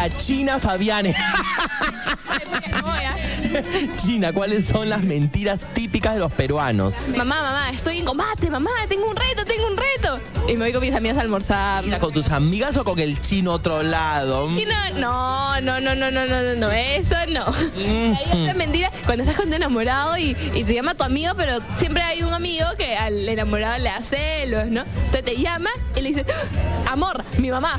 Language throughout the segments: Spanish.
la China Fabiane. China, ¿cuáles son las mentiras típicas de los peruanos? Mamá, mamá, estoy en combate, mamá, tengo un reto, tengo un reto. Y me voy con mis amigas a almorzar. China, ¿Con tus amigas o con el chino otro lado? Chino, no, no, no, no, no, no, no, no, eso no. Hay otra mentira, cuando estás con tu enamorado y, y te llama tu amigo, pero siempre hay un amigo que al enamorado le hace celos, ¿no? Entonces te llama y le dice, ¡Ah! amor, mi mamá.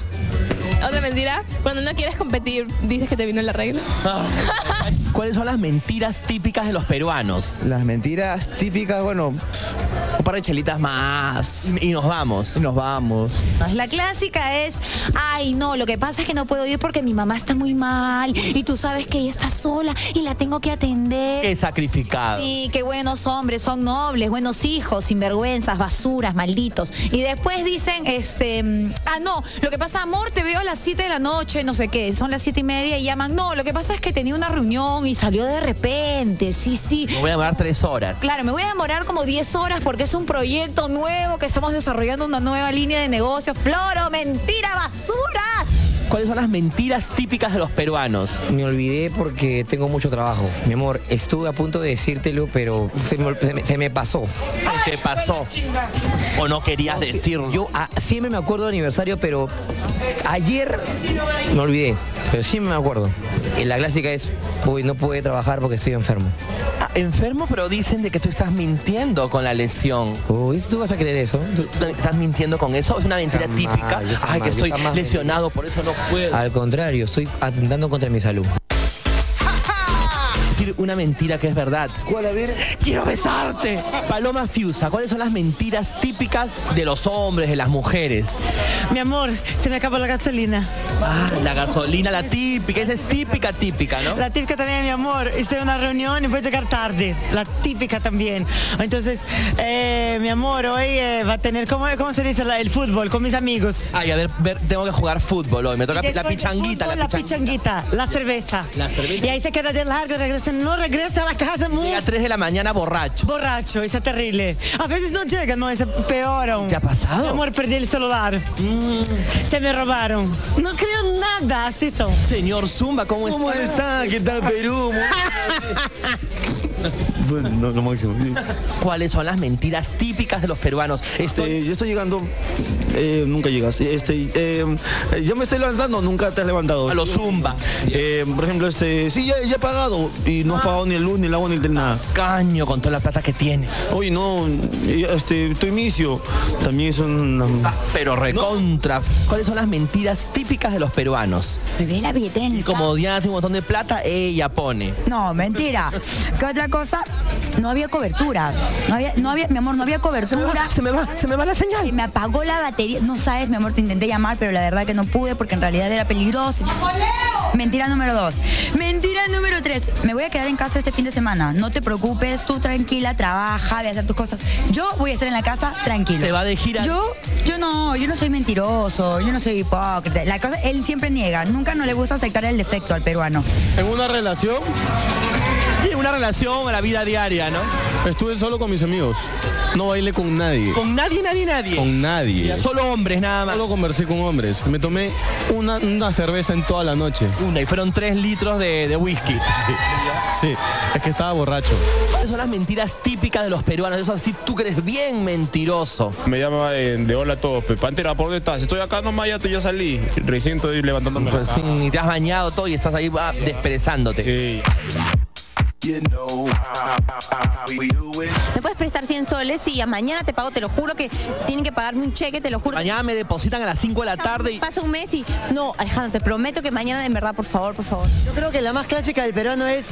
Otra mentira, cuando no quieres competir, dices que te vino el arreglo. ¿Cuáles son las mentiras típicas de los peruanos? Las mentiras típicas, bueno, un par de chelitas más. Y nos vamos. Y nos vamos. La clásica es, ay no, lo que pasa es que no puedo ir porque mi mamá está muy mal y tú sabes que ella está sola y la tengo que atender. Qué sacrificado. Sí, qué buenos hombres, son nobles, buenos hijos, sinvergüenzas, basuras, malditos. Y después dicen, este, ah no, lo que pasa, amor, te veo a las 7 de la noche, no sé qué, son las 7 y media y llaman, no, lo que pasa es que tenía una reunión y salió de repente, sí, sí. Me voy a demorar tres horas. Claro, me voy a demorar como 10 horas porque es un proyecto nuevo que estamos desarrollando una nueva línea de negocio. Floro, mentira, basuras. ¿Cuáles son las mentiras típicas de los peruanos? Me olvidé porque tengo mucho trabajo. Mi amor, estuve a punto de decírtelo, pero se me, se me- se me pasó. ¿Qué pasó? ¿O no querías decirlo? Yo ah, siempre me acuerdo del aniversario, pero ayer me olvidé. Pero siempre me acuerdo. Y la clásica es, uy, no pude trabajar porque estoy enfermo. Enfermo, pero dicen de que tú estás mintiendo con la lesión. Uy, ¿tú vas a creer eso? ¿Tú, tú estás mintiendo con eso? ¿Es una mentira Jamás, típica? Ay, que estoy lesionado, por eso no puedo. Al contrario, estoy atentando contra mi salud. Decir una mentira que es verdad. ¿Cuál? A ver. ¡Quiero besarte! Paloma Fiusa, ¿cuáles son las mentiras típicas de los hombres, de las mujeres? Mi amor, se me acabó la gasolina. Ah, la gasolina, la típica, esa es típica, típica, ¿no? La típica también, mi amor. Estoy en una reunión y voy a llegar tarde. La típica también. Entonces, eh, mi amor, hoy eh, va a tener, ¿cómo, cómo se dice? La- el fútbol con mis amigos. Ay, a ver, ver, tengo que jugar fútbol hoy. Me toca la pichanguita, fútbol, la pichanguita. pichanguita, la cerveza. La cerveza. Y ahí se queda de largo, regresa, no regresa a la casa muy Llega a 3 de la mañana borracho. borracho, eso es terrible. A veces no llega, no, es peor aún. ¿Te ha pasado? Mi amor, perdí el celular. Mm. Se me robaron. No creo nada, así son. Señor Zumba, ¿cómo, ¿Cómo está? ¿Qué tal Perú? Bueno, no, lo máximo. sí. ¿Cuáles son las mentiras típicas de los peruanos? Estoy... Este, yo estoy llegando, eh, nunca llegas. Este, eh, yo me estoy levantando, nunca te has levantado. A lo Zumba. Eh, por ejemplo, este, sí, ya, ya he pagado y no has pagado ni el luz, ni el agua, ni el nada. Caño con toda la plata que tiene. Oye, no, este, tu inicio también es un... Ah, pero recontra. ¿Cuáles son las mentiras típicas de los peruanos? Me ve la billetera en Y como Diana tiene un montón de plata, ella pone. No, mentira. ¿Qué otra cosa? No había cobertura. No había, no había, mi amor, no había cobertura. Se me va, se me va la Se señal. me apagó la batería. No sabes, mi amor, te intenté llamar, pero la verdad que no pude porque en realidad era peligroso. Mentira número dos. Mentira número tres. Me voy a quedar en casa este fin de semana. No te preocupes, tú tranquila, trabaja, ve a hacer tus cosas. Yo voy a estar en la casa tranquilo. Se va de gira. Yo, yo no, yo no soy mentiroso, yo no soy hipócrita. La cosa, él siempre niega, nunca no le gusta aceptar el defecto al peruano. En una relación una relación a la vida diaria, ¿no? estuve solo con mis amigos. No bailé con nadie. Con nadie, nadie, nadie. Con nadie. Solo hombres, nada más. Solo conversé con hombres. Me tomé una, una cerveza en toda la noche. Una, y fueron tres litros de, de whisky. Sí, sí. Es que estaba borracho. ¿Cuáles son las mentiras típicas de los peruanos? Eso así, tú eres bien mentiroso. Me llama de, de hola a todos. Pantera, ¿por dónde estás? Estoy acá nomás, ya, te- ya salí. Recién estoy levantándome. Pues la ni te has bañado todo y estás ahí ah, desperezándote. Sí. ¿Me puedes prestar 100 soles? Sí, a mañana te pago, te lo juro que tienen que pagarme un cheque, te lo juro. Mañana me depositan a las 5 de la tarde y... Pasa un mes y... No, Alejandro, te prometo que mañana, en verdad, por favor, por favor. Yo creo que la más clásica del peruano es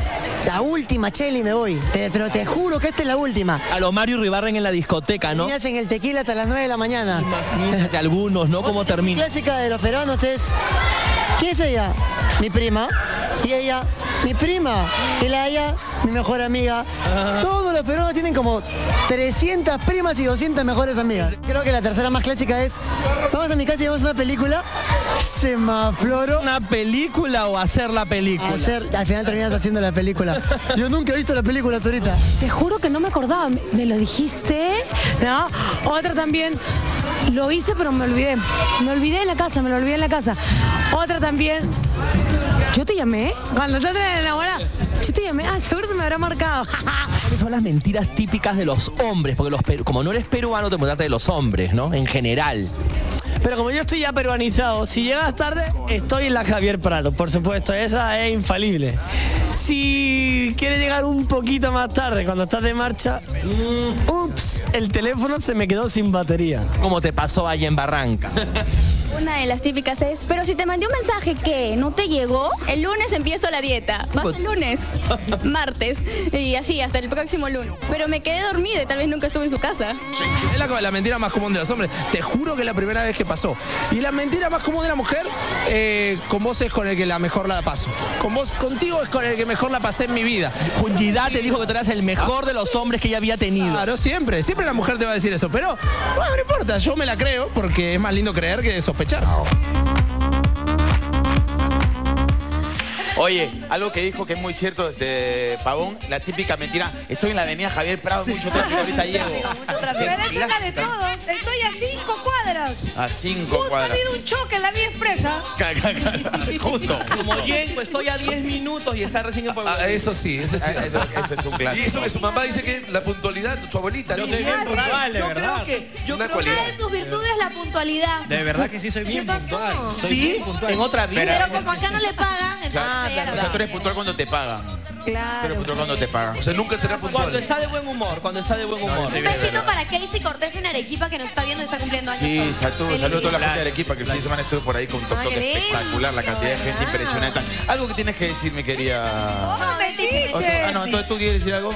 la última, Cheli, me voy. Te- pero te juro que esta es la última. A lo Mario Ribarren en la discoteca, ¿no? Me hacen el tequila hasta las 9 de la mañana. Imagínate algunos, ¿no? ¿Cómo termina? clásica de los peruanos es. ¿Qué es ella? Mi prima. Y ella, mi prima. Y la ella, mi mejor amiga. Todos los peruanos tienen como 300 primas y 200 mejores amigas. Creo que la tercera más clásica es. Vamos a mi casa y vemos una película. Semafloro. ¿Una película o hacer la película? Hacer, al final terminas haciendo la película. Yo nunca he visto la película hasta ahorita. Te juro que no me acordaba. ¿Me- ¿Me lo dijiste? ¿No? Otra también. Lo hice, pero me olvidé. Me olvidé en la casa, me lo olvidé en la casa. Otra también. Yo te llamé. Cuando estás enamorada. Yo te llamé. Ah, seguro se me habrá marcado. ¿Cuáles son las mentiras típicas de los hombres? Porque los peru- como no eres peruano, te trata de los hombres, ¿no? En general. Pero como yo estoy ya peruanizado, si llegas tarde, estoy en la Javier Prado, por supuesto, esa es infalible. Si quieres llegar un poquito más tarde, cuando estás de marcha, mm, ups, el teléfono se me quedó sin batería. Como te pasó ahí en Barranca. Una de las típicas es, pero si te mandé un mensaje que no te llegó, el lunes empiezo la dieta. Más el lunes, martes, y así hasta el próximo lunes. Pero me quedé dormida y tal vez nunca estuve en su casa. Es la, la mentira más común de los hombres. Te juro que es la primera vez que pasó. Y la mentira más común de la mujer, eh, con vos es con el que la mejor la paso. Con vos, contigo es con el que mejor la pasé en mi vida. Junjidad te dijo que tú eras el mejor de los hombres que ella había tenido. Claro, siempre, siempre la mujer te va a decir eso. Pero, bueno, no importa, yo me la creo porque es más lindo creer que sospechar. tchau. Oye, algo que dijo que es muy cierto desde Pavón, la típica mentira. Estoy en la avenida Javier Prado, mucho tráfico, ahorita llego. Pero es una de todo. Estoy a cinco cuadras. A cinco Justo ha cuadras. habido un choque en la vía expresa. Justo. Como llego, estoy a 10 minutos y está recién en Puebla. Ah, eso sí, eso sí. Eso es un clásico. Y eso que su mamá dice que la puntualidad, su abuelita. Yo ¿no? soy bien puntual, de Yo verdad. creo que, yo Una creo cualidad. que una de sus virtudes es la puntualidad. De verdad que sí soy bien ¿Qué pasó? puntual. Soy ¿Sí? bien puntual. En otra vida. Pero como acá no le pagan, entonces... Claro. O sea, tú eres puntual cuando te pagan. Tú eres puntual cuando te pagan. O sea, nunca será Cuando puntual. está de buen humor, cuando está de buen humor. Un besito para Casey Cortés en Arequipa que nos está viendo y está cumpliendo años. Sí, saludos saludo a toda la gente de Arequipa que el fin de semana estuvo por ahí con un toque espectacular, la cantidad de gente impresionante. Algo que tienes que decir, mi querida. No, mentira, Ah, no, entonces tú quieres decir algo.